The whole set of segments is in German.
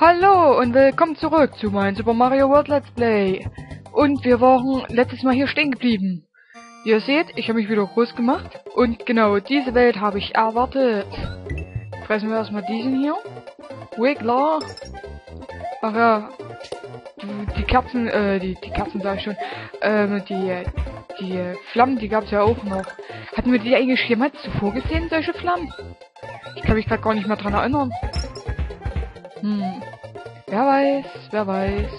Hallo und willkommen zurück zu meinem Super Mario World Let's Play. Und wir waren letztes Mal hier stehen geblieben. Ihr seht, ich habe mich wieder groß gemacht. Und genau diese Welt habe ich erwartet. Fressen wir erstmal diesen hier. Wiggler. Ach ja. Die, die Kerzen, äh, die, die Kerzen sag ich schon. Ähm, die, die Flammen, die gab es ja auch noch. Hatten wir die eigentlich jemals zuvor gesehen, solche Flammen? Ich kann mich gerade gar nicht mehr dran erinnern. Hm. Wer weiß, wer weiß.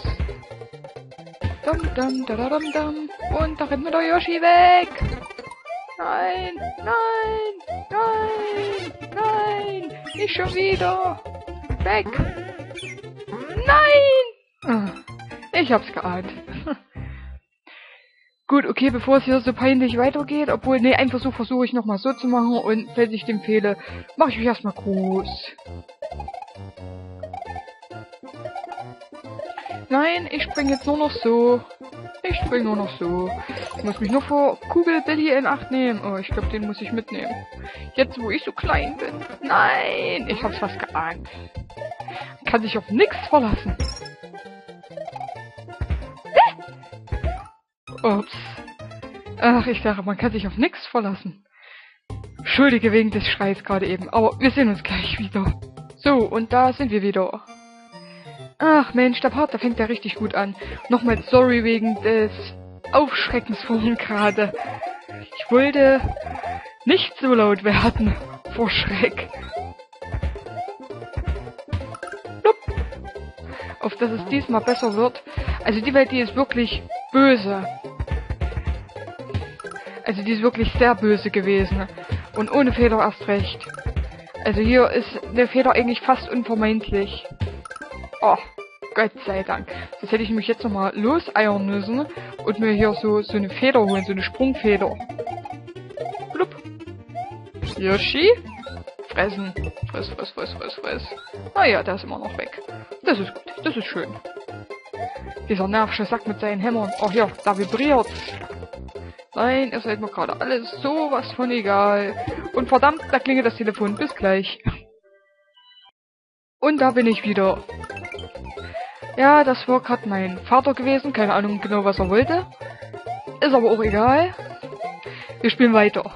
Dum, dum, da, dum, dum. Und da rennt mir der Yoshi weg. Nein, nein, nein, nein. Nicht schon wieder. Weg. Nein. Ah, ich hab's geahnt. Gut, okay, bevor es hier so peinlich weitergeht, obwohl, nee, einen Versuch versuche ich nochmal so zu machen und falls ich dem fehle, mache ich mich erstmal groß. Nein, ich springe jetzt nur noch so. Ich springe nur noch so. Ich muss mich nur vor Kugel Billy in Acht nehmen. Oh, ich glaube, den muss ich mitnehmen. Jetzt, wo ich so klein bin. Nein, ich hab's fast geahnt. Kann sich auf nichts verlassen. Ups. Ach, ich dachte, man kann sich auf nichts verlassen. Schuldige wegen des Schreis gerade eben, aber wir sehen uns gleich wieder. So, und da sind wir wieder. Ach Mensch, der Part, der fängt ja richtig gut an. Nochmal sorry wegen des Aufschreckens vorhin gerade. Ich wollte nicht so laut werden vor Schreck. Blub. Auf dass es diesmal besser wird. Also die Welt, die ist wirklich böse. Also die ist wirklich sehr böse gewesen. Und ohne Feder erst recht. Also hier ist der Feder eigentlich fast unvermeidlich. Oh, Gott sei Dank. Das hätte ich mich jetzt nochmal loseiern müssen und mir hier so, so eine Feder holen, so eine Sprungfeder. Blub. Yoshi? Fressen. Friss, friss, friss, friss, friss. Ah ja, der ist immer noch weg. Das ist gut, das ist schön. Dieser nervische Sack mit seinen Hämmern. Oh ja, da vibriert. Nein, ihr seid mir gerade alles sowas von egal. Und verdammt, da klingelt das Telefon. Bis gleich. Und da bin ich wieder. Ja, das war gerade mein Vater gewesen. Keine Ahnung genau, was er wollte. Ist aber auch egal. Wir spielen weiter.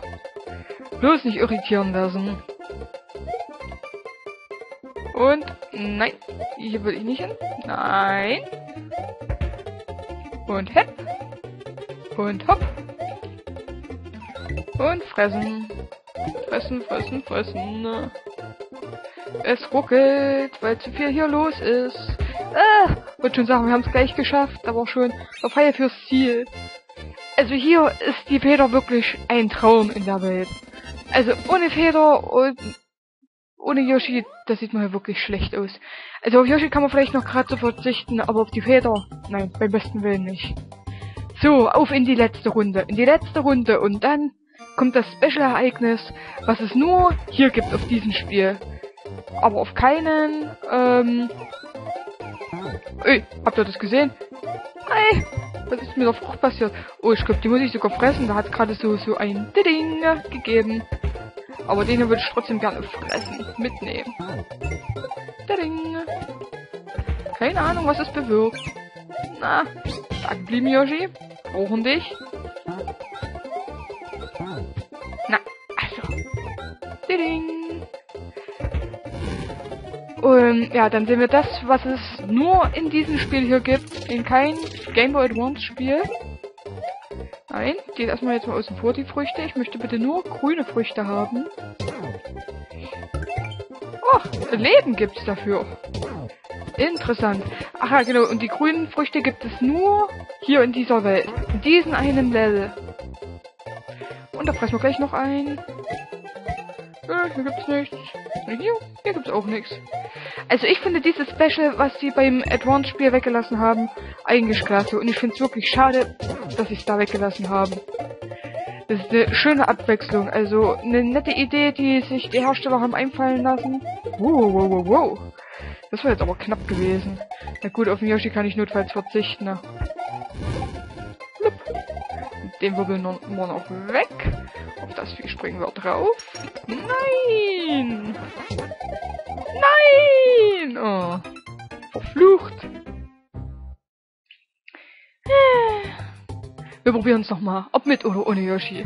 Bloß nicht irritieren lassen. Und, nein, hier will ich nicht hin. Nein. Und hepp. Und hopp. Und fressen. Fressen, fressen, fressen. Es ruckelt, weil zu viel hier los ist. Ah, würde schon sagen, wir haben es gleich geschafft, aber schon auf Feier fürs Ziel. Also hier ist die Feder wirklich ein Traum in der Welt. Also ohne Feder und ohne Yoshi, das sieht mal hier wirklich schlecht aus. Also auf Yoshi kann man vielleicht noch gerade so verzichten, aber auf die Feder, nein, beim besten Willen nicht. So, auf in die letzte Runde. In die letzte Runde und dann kommt das Special-Ereignis, was es nur hier gibt auf diesem Spiel. Aber auf keinen, ähm... Ey, habt ihr das gesehen? Ey, was ist mit der Frucht passiert? Oh, ich glaube, die muss ich sogar fressen. Da hat es gerade so, so ein Ding gegeben. Aber den würde ich trotzdem gerne fressen. Mitnehmen. Ding. Keine Ahnung, was es bewirkt. Na, da geblieben, Yoshi. Brauchen dich. Na, also. Ding. Und ja, dann sehen wir das, was es nur in diesem Spiel hier gibt. In kein Game Boy Advance Spiel. Nein, die erstmal jetzt mal außen vor, die Früchte. Ich möchte bitte nur grüne Früchte haben. Oh, Leben gibt's dafür. Interessant. Ach ja, genau. Und die grünen Früchte gibt es nur hier in dieser Welt. In diesem einen Level. Und da fressen wir gleich noch ein. Äh, hier gibt's nichts. Hier, hier gibt's auch nichts. Also ich finde dieses Special, was sie beim Advance-Spiel weggelassen haben, eigentlich klasse. Und ich finde es wirklich schade, dass sie es da weggelassen haben. Das ist eine schöne Abwechslung. Also eine nette Idee, die sich die Hersteller haben einfallen lassen. Wow, wow, wow, wow. Das war jetzt aber knapp gewesen. Na gut, auf den Yoshi kann ich notfalls verzichten. Ne? Den wirbeln wir noch weg. Auf das Vieh springen wir drauf. Nein! Nein! Oh. Verflucht. Wir probieren es nochmal. Ob mit oder ohne Yoshi.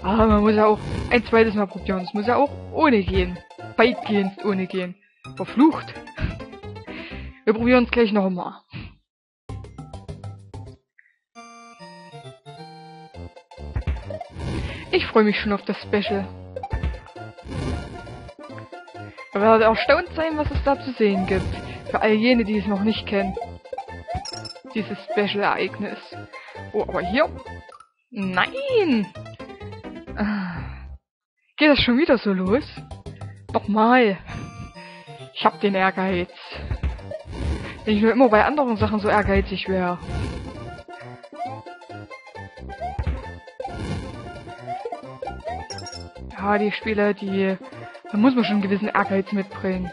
Aber man muss ja auch ein zweites Mal probieren. Es muss ja auch ohne gehen. Weitgehend ohne gehen. Verflucht. Wir probieren es gleich nochmal. Ich freue mich schon auf das Special. Ihr werdet erstaunt sein, was es da zu sehen gibt. Für all jene, die es noch nicht kennen. Dieses Special-Ereignis. Oh, aber hier? Nein! Ah. Geht das schon wieder so los? Nochmal. Ich hab den Ehrgeiz. Wenn ich nur immer bei anderen Sachen so ehrgeizig wäre. Ja, die Spiele, die... Da muss man schon einen gewissen Ehrgeiz mitbringen.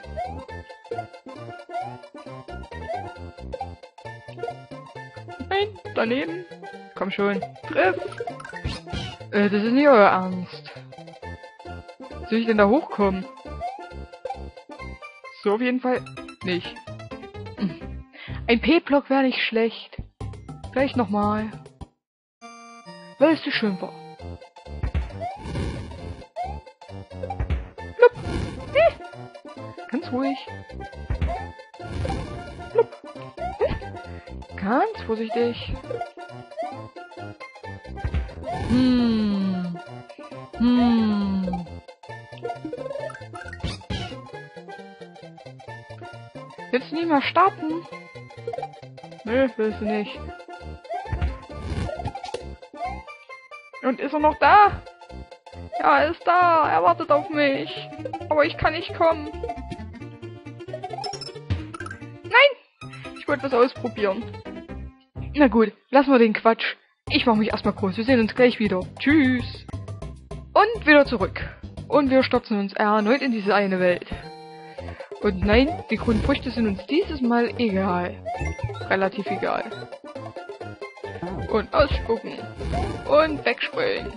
Nein, daneben. Komm schon. Triff. Äh, das ist nicht euer Ernst. Soll ich denn da hochkommen? So auf jeden Fall nicht. Ein P-Block wäre nicht schlecht. Vielleicht nochmal. Weil es so schön war. Ruhig. Ganz vorsichtig. Hm. Hm. Willst du nicht mal starten? Nö, willst du nicht. Und ist er noch da? Ja, er ist da. Er wartet auf mich. Aber ich kann nicht kommen. Wollte was ausprobieren. Na gut, lassen wir den Quatsch. Ich mache mich erstmal groß. Wir sehen uns gleich wieder. Tschüss. Und wieder zurück. Und wir stürzen uns erneut in diese eine Welt. Und nein, die Grundfrüchte sind uns dieses Mal egal. Relativ egal. Und ausspucken. Und wegspringen.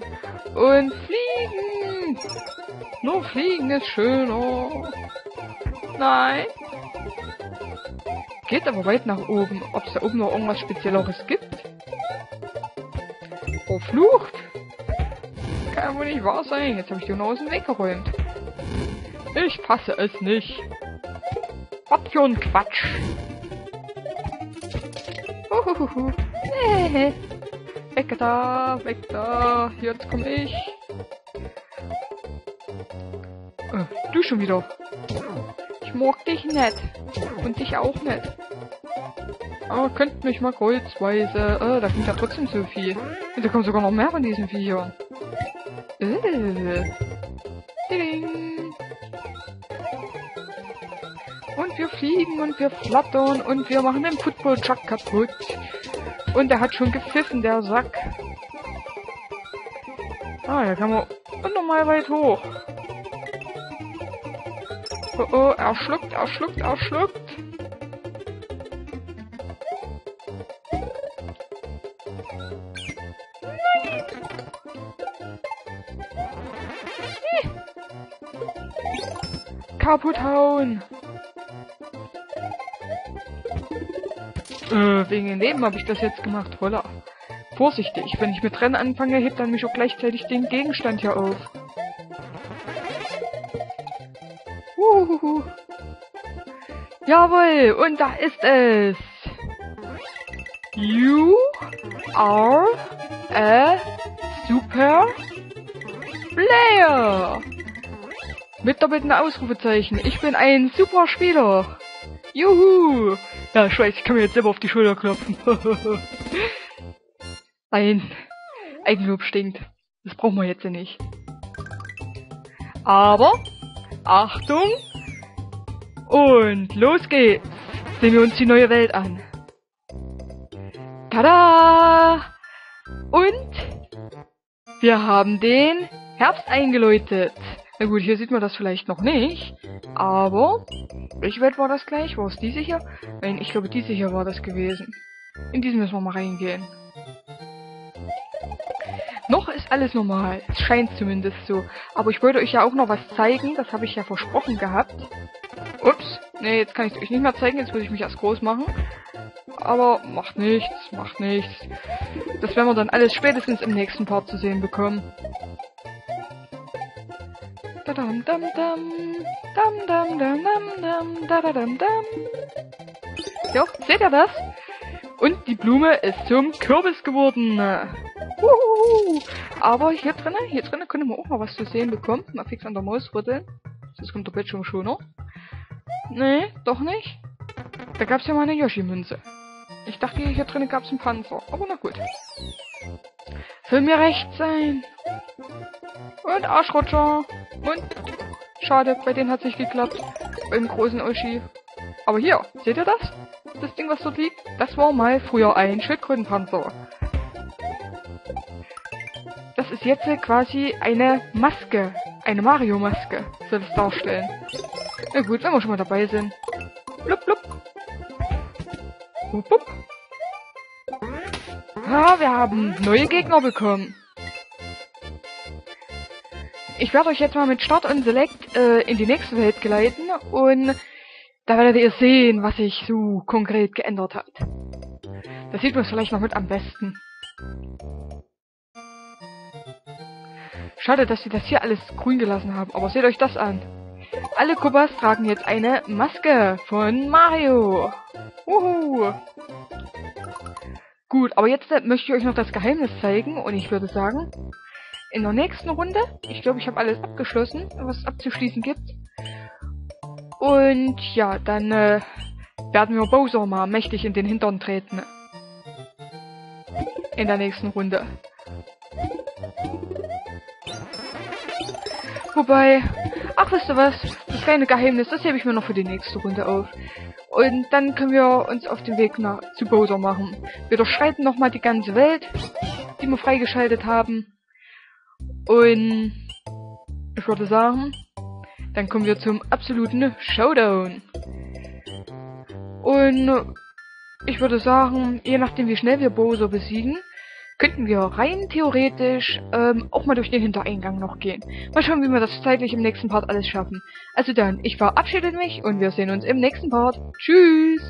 Und fliegen. Nur fliegen ist schöner. Nein. Geht aber weit nach oben. Ob es da oben noch irgendwas Spezielleres gibt? Verflucht! Kann wohl nicht wahr sein. Jetzt habe ich die nur aus dem Weg geräumt. Ich passe es nicht. Was für ein Quatsch. Nee. Weg da, weg da. Jetzt komme ich. Äh, du schon wieder. Ich mag dich nicht. Und dich auch nicht. Aber könnt mich mal kreuzweise. Äh, da kommt ja trotzdem so viel. Und da kommen sogar noch mehr von diesen Viechern. Äh. Und wir fliegen und wir flattern und wir machen den Football-Truck kaputt. Und er hat schon gepfiffen, der Sack. Ah, da kann man unnormal weit hoch. Oh oh, er schluckt, er schluckt, er schluckt. Kaputt hauen. Äh, wegen dem Leben habe ich das jetzt gemacht. Holla. Vorsichtig, wenn ich mit Rennen anfange, hebt dann mich auch gleichzeitig den Gegenstand hier auf. Uhuhu. Jawohl, und da ist es. You are a super player. Mit doppelten Ausrufezeichen. Ich bin ein super Spieler. Juhu. Ja, ich weiß, ich kann mir jetzt selber auf die Schulter klopfen. Nein. Eigenlob stinkt. Das brauchen wir jetzt nicht. Aber, Achtung. Und los geht's. Sehen wir uns die neue Welt an. Tada! Und wir haben den Herbst eingeläutet. Na gut, hier sieht man das vielleicht noch nicht. Aber, welche Welt war das gleich? War es diese hier? Nein, ich glaube, diese hier war das gewesen. In diesen müssen wir mal reingehen. Noch ist alles normal. Es scheint zumindest so. Aber ich wollte euch ja auch noch was zeigen. Das habe ich ja versprochen gehabt. Ups. Ne, jetzt kann ich es euch nicht mehr zeigen, jetzt muss ich mich erst groß machen. Aber macht nichts, macht nichts. Das werden wir dann alles spätestens im nächsten Part zu sehen bekommen. Dadam dam dam. Dam dam dam dam dam. Dadadam dam. Jo, seht ihr das? Und die Blume ist zum Kürbis geworden. Uhuhu. Aber hier drinnen, hier drinnen können wir auch mal was zu sehen bekommen. Mal fix an der Maus rütteln. Sonst kommt der Bildschirm schon noch. Nee, doch nicht. Da gab's ja mal eine Yoshi-Münze. Ich dachte, hier drinnen gab's einen Panzer. Aber na gut. Soll mir recht sein. Und Arschrutscher. Und schade, bei denen hat nicht geklappt. Beim großen Uschi. Aber hier, seht ihr das? Das Ding, was dort liegt? Das war mal früher ein Schildkrötenpanzer. Das ist jetzt quasi eine Maske. Eine Mario-Maske soll es darstellen. Na gut, wenn wir schon mal dabei sind. Blub, blub. Wupp, wupp. Ah, wir haben neue Gegner bekommen. Ich werde euch jetzt mal mit Start und Select äh, in die nächste Welt geleiten und da werdet ihr sehen, was sich so konkret geändert hat. Das sieht man vielleicht noch mit am besten. Schade, dass sie das hier alles grün gelassen haben, aber seht euch das an. Alle Kubbas tragen jetzt eine Maske von Mario. Uhu. Gut, aber jetzt äh, möchte ich euch noch das Geheimnis zeigen und ich würde sagen, in der nächsten Runde, ich glaube, ich habe alles abgeschlossen, was es abzuschließen gibt. Und ja, dann äh, werden wir Bowser mal mächtig in den Hintern treten. In der nächsten Runde. Wobei, ach wisst ihr was, kleine Geheimnis, das hebe ich mir noch für die nächste Runde auf. Und dann können wir uns auf den Weg nach zu Bowser machen. Wir durchschreiten nochmal die ganze Welt, die wir freigeschaltet haben. Und ich würde sagen, dann kommen wir zum absoluten Showdown. Und ich würde sagen, je nachdem wie schnell wir Bowser besiegen, könnten wir rein theoretisch ähm, auch mal durch den Hintereingang noch gehen. Mal schauen, wie wir das zeitlich im nächsten Part alles schaffen. Also dann, ich verabschiede mich und wir sehen uns im nächsten Part. Tschüss!